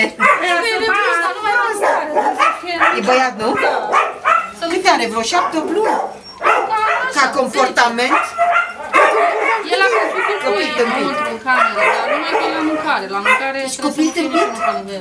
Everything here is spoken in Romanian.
Replici, dar nu mai păstrare. E băiat, nu? Câte are? Vreo șapte luni? Ca comportament? El a crescut cu dar numai că la mâncare. La mâncare trebuie să fie mult în.